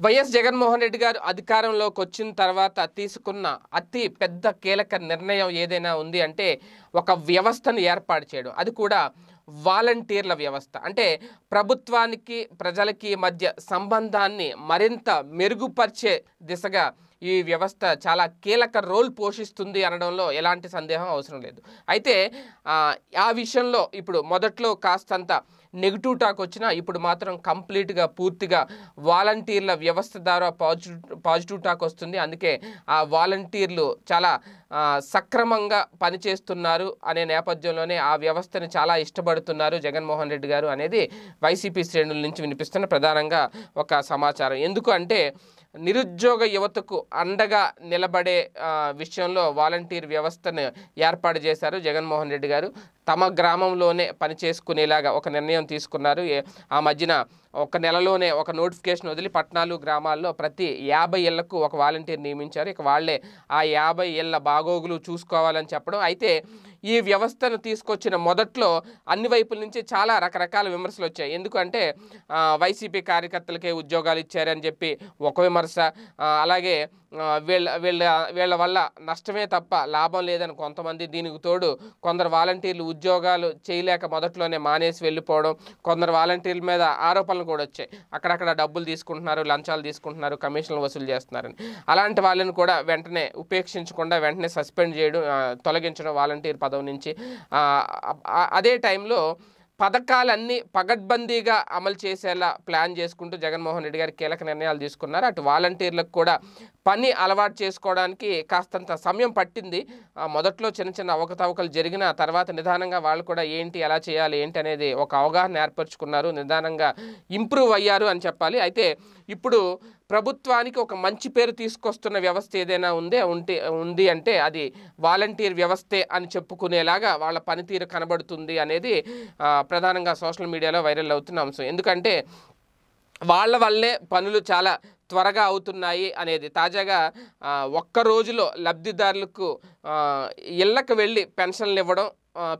YS Jaganmohan Reddy గారు అధికారంలోకి వచ్చిన తర్వాత తీసుకున్న అతి పెద్ద కీలక నిర్ణయం ఏదైనా ఉంది అంటే ఒక వ్యవస్థను ఏర్పాటు చేయడం. అది కూడా వాలంటీర్ల వ్యవస్థ. అంటే ప్రభుత్వానికి ప్రజలకి మధ్య సంబంధాన్ని మరింత మెరుగుపరిచే దిశగా ఈ వ్యవస్థ చాలా కీలక రోల్ పోషిస్తుంది అనడంలో ఎలాంటి సందేహం అవసరం లేదు. అయితే ఆ, విషయంలో ఇప్పుడు మొదట్లో కాస్తంత నెగిటివ్ టాక్ వచ్చినా ఇప్పుడు మాత్రం కంప్లీట్గా పూర్తిగా వాలంటీర్ల వ్యవస్థ ద్వారా పాజిటివ్ పాజిటివ్ టాక్ వస్తుంది. అందుకే ఆ వాలంటీర్లు చాలా సక్రమంగా పనిచేస్తున్నారు అనే నేపథ్యంలోనే ఆ వ్యవస్థను చాలా ఇష్టపడుతున్నారు జగన్మోహన్ రెడ్డి గారు అనేది వైసీపీ శ్రేణుల నుంచి వినిపిస్తున్న ప్రధానంగా ఒక సమాచారం. ఎందుకు అంటే నిరుద్యోగ యువతకు అండగా నిలబడే విషయంలో వాలంటీర్ వ్యవస్థను ఏర్పాటు చేశారు జగన్మోహన్ రెడ్డి గారు. తమ గ్రామంలోనే పని చేసుకునేలాగా ఒక నిర్ణయం తీసుకున్నారు. ఏ- ఆ మధ్యన ఒక నెలలోనే ఒక నోటిఫికేషన్ వదిలి పట్టణాలు గ్రామాల్లో ప్రతి యాభై ఇళ్ళకు ఒక వాలంటీర్ నియమించారు. ఇక వాళ్ళే ఆ యాభై ఇళ్ళ బాగోగులు చూసుకోవాలని చెప్పడం. అయితే ఈ వ్యవస్థను తీసుకొచ్చిన మొదట్లో అన్ని వైపుల నుంచి చాలా రకరకాల విమర్శలు వచ్చాయి. ఎందుకంటే వైసీపీ కార్యకర్తలకే ఉద్యోగాలు ఇచ్చారని చెప్పి ఒక విమర్శ అలాగే వీళ్ళ వీళ్ళ వీళ్ళ వల్ల నష్టమే తప్ప లాభం లేదని కొంతమంది దీనికి తోడు కొందరు వాలంటీర్లు ఉద్యోగాలు చేయలేక మొదట్లోనే మానేసి వెళ్ళిపోవడం కొందరు వాలంటీర్ల మీద ఆరోపణలు కూడా వచ్చాయి. అక్కడక్కడ డబ్బులు తీసుకుంటున్నారు లంచాలు తీసుకుంటున్నారు కమిషన్లు వసూలు చేస్తున్నారని. అలాంటి వాళ్ళని కూడా వెంటనే ఉపేక్షించకుండా వెంటనే సస్పెండ్ చేయడం తొలగించడం వాలంటీర్ పదవి నుంచి అదే టైంలో పథకాలన్నీ పగడ్బందీగా అమలు చేసేలా ప్లాన్ చేసుకుంటూ జగన్మోహన్ రెడ్డి గారు కీలక నిర్ణయాలు తీసుకున్నారు. అటు వాలంటీర్లకు కూడా పని అలవాటు చేసుకోవడానికి కాస్తంత సమయం పట్టింది. ఆ, మొదట్లో చిన్న చిన్న అవకతవకలు జరిగిన తర్వాత నిదానంగా వాళ్ళు కూడా ఏంటి ఎలా చేయాలి ఏంటి అనేది ఒక అవగాహన ఏర్పరచుకున్నారు. నిదానంగా ఇంప్రూవ్ అయ్యారు అని చెప్పాలి. అయితే ఇప్పుడు ప్రభుత్వానికి ఒక మంచి పేరు తీసుకొస్తున్న వ్యవస్థ ఏదైనా ఉందే ఉంటే ఉంది అంటే అది వాలంటీర్ వ్యవస్థే అని చెప్పుకునేలాగా వాళ్ళ పనితీరు కనబడుతుంది అనేది ప్రధానంగా సోషల్ మీడియాలో వైరల్ అవుతున్న అంశం. ఎందుకంటే వాళ్ళ వల్లే పనులు చాలా త్వరగా అవుతున్నాయి అనేది. తాజాగా ఒక్క రోజులో లబ్ధిదారులకు ఇళ్ళకు వెళ్ళి పెన్షన్లు ఇవ్వడం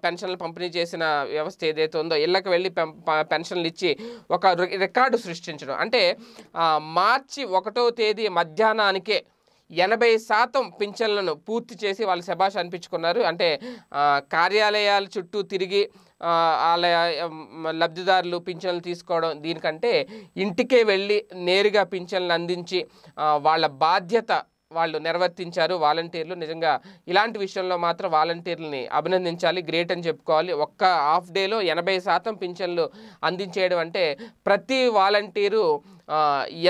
పెన్షన్లు పంపిణీ చేసిన వ్యవస్థ ఏదైతే ఉందో ఇళ్ళకి వెళ్ళి పెం- పెన్షన్లు ఇచ్చి ఒక రి- రికార్డు సృష్టించడం. అంటే మార్చి ఒకటో తేదీ మధ్యాహ్నానికే ఎనభై శాతం పింఛన్లను పూర్తి చేసి వాళ్ళు శభాష్ అనిపించుకున్నారు. అంటే కార్యాలయాల చుట్టూ తిరిగి వాళ్ళ లబ్ధిదారులు పింఛన్లు తీసుకోవడం దీనికంటే ఇంటికే వెళ్ళి నేరుగా పింఛన్లు అందించి వాళ్ళ బాధ్యత వాళ్ళు నిర్వర్తించారు. వాలంటీర్లు నిజంగా ఇలాంటి విషయంలో మాత్రం వాలంటీర్లని అభినందించాలి గ్రేట్ అని చెప్పుకోవాలి. ఒక్క హాఫ్ డేలో ఎనభై శాతం పింఛన్లు అందించేయడం అంటే ప్రతి వాలంటీరు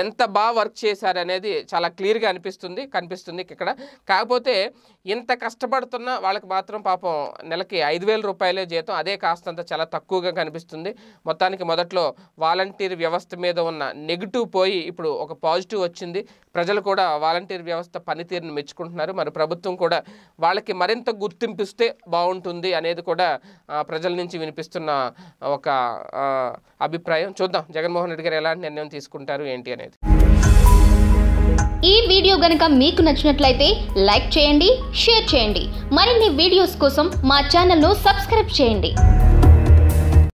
ఎంత బాగా వర్క్ చేశారనేది చాలా క్లియర్గా అనిపిస్తుంది కనిపిస్తుంది ఇక్కడ. కాకపోతే ఇంత కష్టపడుతున్న వాళ్ళకి మాత్రం పాపం నెలకి ఐదు వేల రూపాయలే జీతం. అదే కాస్తంత చాలా తక్కువగా కనిపిస్తుంది. మొత్తానికి మొదట్లో వాలంటీర్ వ్యవస్థ మీద ఉన్న నెగిటివ్ పోయి ఇప్పుడు ఒక పాజిటివ్ వచ్చింది. ప్రజలు కూడా వాలంటీర్ వ్యవస్థ పనితీరును మెచ్చుకుంటున్నారు. మరి ప్రభుత్వం కూడా వాళ్ళకి మరింత గుర్తింపిస్తే బాగుంటుంది అనేది కూడా ప్రజల నుంచి వినిపిస్తున్న ఒక అభిప్రాయం. చూద్దాం జగన్మోహన్ రెడ్డి గారు ఎలాంటి నిర్ణయం తీసుకుంటారు ఏంటి అనేది. ఈ వీడియో గనక మీకు నచ్చినట్లయితే లైక్ చేయండి షేర్ చేయండి. మరిన్ని వీడియోస్ కోసం మా ఛానల్ను సబ్స్క్రైబ్ చేయండి.